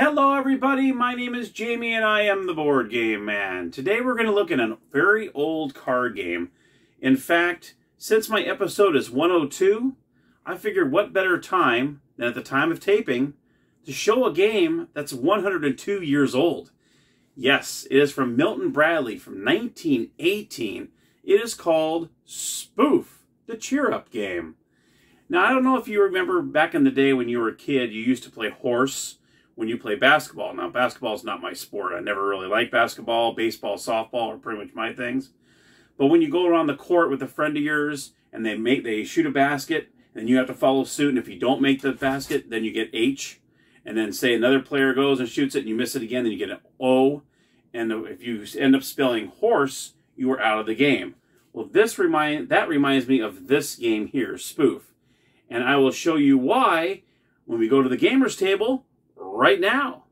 Hello everybody, my name is Jamie and I am the Board Game Man. Today we're going to look at a very old card game. In fact, since my episode is 102, I figured what better time than at the time of taping to show a game that's 102 years old. Yes, it is from Milton Bradley from 1918. It is called Spoof, the Cheer Up Game. Now, I don't know if you remember back in the day when you were a kid, you used to play horse when you play basketball. Now, basketball is not my sport. I never really liked basketball. Baseball, softball are pretty much my things. But when you go around the court with a friend of yours and they make they shoot a basket, and you have to follow suit, and if you don't make the basket, then you get H. And then say another player goes and shoots it and you miss it again, then you get an O. And if you end up spelling horse, you are out of the game. Well, this remind that reminds me of this game here, Spoof. And I will show you why when we go to the gamers table right now.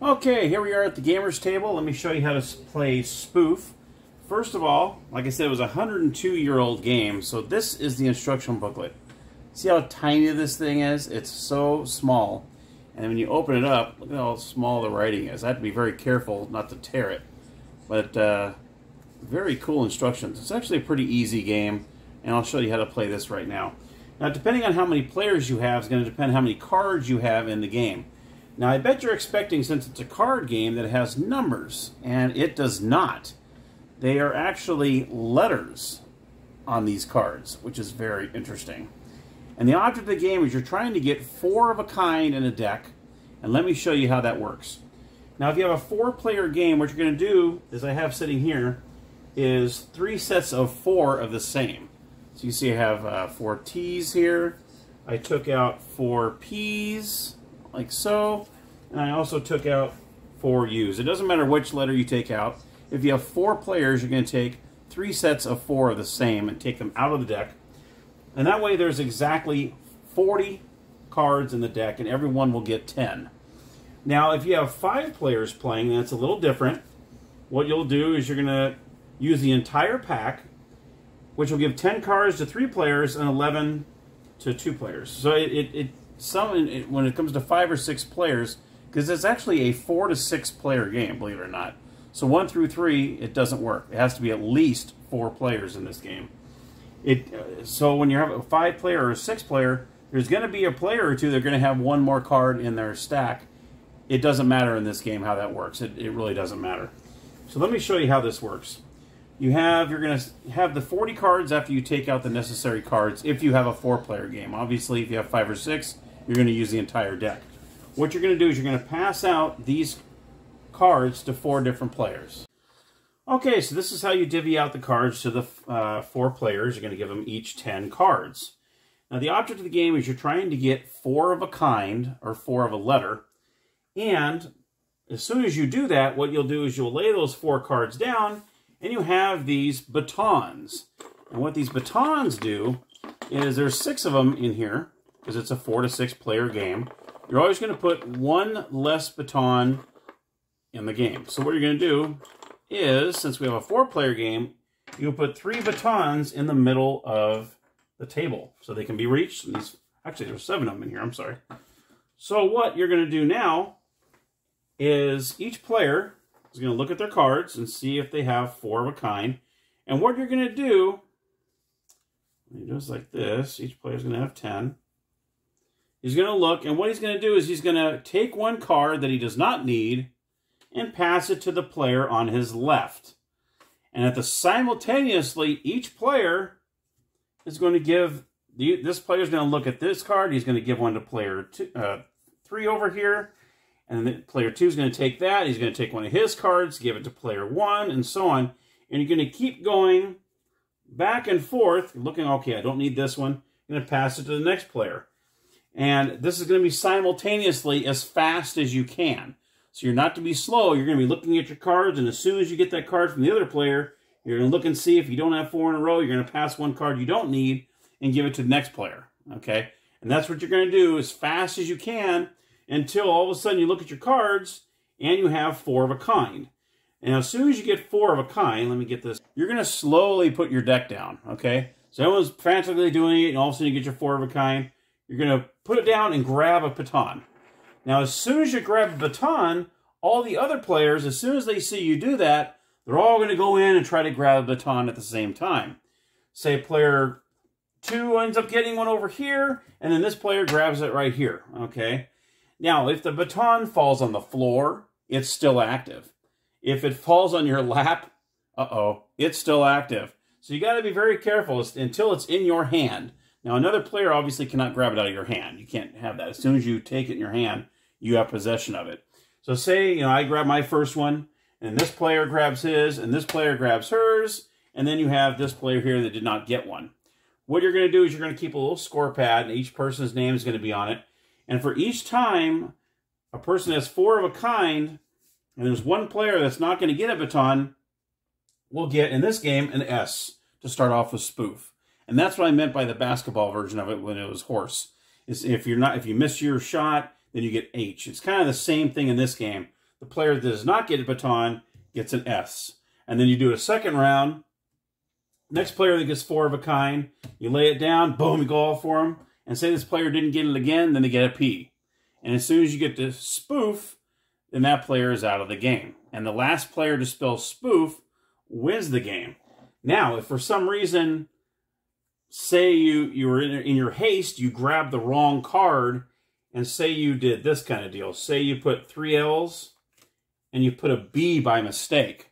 Okay, here we are at the gamers table. Let me show you how to play Spoof. First of all, like I said, it was a 102 year old game, so this is the instruction booklet. See how tiny this thing is? It's so small. And when you open it up, look at how small the writing is. I have to be very careful not to tear it. But uh, very cool instructions. It's actually a pretty easy game, and I'll show you how to play this right now. Now, depending on how many players you have is going to depend how many cards you have in the game. Now, I bet you're expecting, since it's a card game, that it has numbers, and it does not. They are actually letters on these cards, which is very interesting. And the object of the game is you're trying to get four of a kind in a deck, and let me show you how that works. Now, if you have a four-player game, what you're going to do, as I have sitting here, is three sets of four of the same. So you see I have uh, four T's here. I took out four P's, like so, and I also took out four U's. It doesn't matter which letter you take out. If you have four players, you're going to take three sets of four of the same and take them out of the deck. And that way there's exactly 40 cards in the deck, and everyone will get 10. Now, if you have five players playing, that's a little different. What you'll do is you're going to use the entire pack, which will give 10 cards to three players and 11 to two players. So it, it, it some it, when it comes to five or six players, because it's actually a four to six player game, believe it or not. So one through three, it doesn't work. It has to be at least four players in this game. It so when you have a five player or a six player, there's going to be a player or two that are going to have one more card in their stack. It doesn't matter in this game how that works. It, it really doesn't matter. So let me show you how this works. You have you're going to have the 40 cards after you take out the necessary cards if you have a four player game. Obviously, if you have five or six, you're going to use the entire deck. What you're going to do is you're going to pass out these cards to four different players. Okay, so this is how you divvy out the cards to the uh, four players. You're going to give them each 10 cards. Now, the object of the game is you're trying to get four of a kind, or four of a letter. And as soon as you do that, what you'll do is you'll lay those four cards down, and you have these batons. And what these batons do is there's six of them in here, because it's a four to six player game. You're always going to put one less baton in the game. So what you're going to do is, since we have a four-player game, you'll put three batons in the middle of the table so they can be reached. These, actually, there's seven of them in here. I'm sorry. So what you're going to do now is each player is going to look at their cards and see if they have four of a kind. And what you're going to do, just like this, each player is going to have 10. He's going to look, and what he's going to do is he's going to take one card that he does not need and pass it to the player on his left. And at the simultaneously, each player is going to give, the, this player is going to look at this card. He's going to give one to player two, uh, three over here. And then player two is going to take that. He's going to take one of his cards, give it to player one, and so on. And you're going to keep going back and forth, looking, okay, I don't need this one. I'm going to pass it to the next player. And this is going to be simultaneously as fast as you can. So you're not to be slow. You're going to be looking at your cards, and as soon as you get that card from the other player, You're going to look and see if you don't have four in a row, you're going to pass one card you don't need and give it to the next player. Okay? And that's what you're going to do as fast as you can until all of a sudden you look at your cards and you have four of a kind. And as soon as you get four of a kind, let me get this, you're going to slowly put your deck down, okay? So everyone's frantically doing it, and all of a sudden you get your four of a kind. You're going to put it down and grab a baton. Now, as soon as you grab a baton, all the other players, as soon as they see you do that, they're all going to go in and try to grab a baton at the same time. Say player two ends up getting one over here, and then this player grabs it right here, okay? Now, if the baton falls on the floor, it's still active. If it falls on your lap, uh-oh, it's still active. So you got to be very careful until it's in your hand. Now, another player obviously cannot grab it out of your hand. You can't have that. As soon as you take it in your hand, you have possession of it. So say, you know, I grab my first one, and this player grabs his, and this player grabs hers, and then you have this player here that did not get one. What you're going to do is you're going to keep a little score pad, and each person's name is going to be on it. And for each time a person has four of a kind, and there's one player that's not going to get a baton, we'll get, in this game, an S to start off with spoof. And that's what I meant by the basketball version of it when it was horse. Is if you're not if you miss your shot, then you get H. It's kind of the same thing in this game. The player that does not get a baton gets an S. And then you do a second round. Next player that gets four of a kind, you lay it down, boom, you go all for them. And say this player didn't get it again, then they get a P. And as soon as you get to spoof, then that player is out of the game. And the last player to spell spoof wins the game. Now, if for some reason, say you, you were in, in your haste, you grabbed the wrong card, and say you did this kind of deal. Say you put three L's and you put a B by mistake.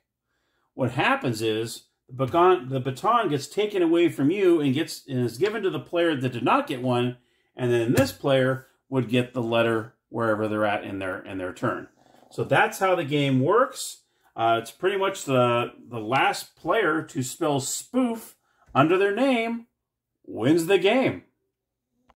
What happens is the baton, the baton gets taken away from you and gets and is given to the player that did not get one, and then this player would get the letter wherever they're at in their in their turn. So that's how the game works. Uh, it's pretty much the the last player to spell spoof under their name wins the game.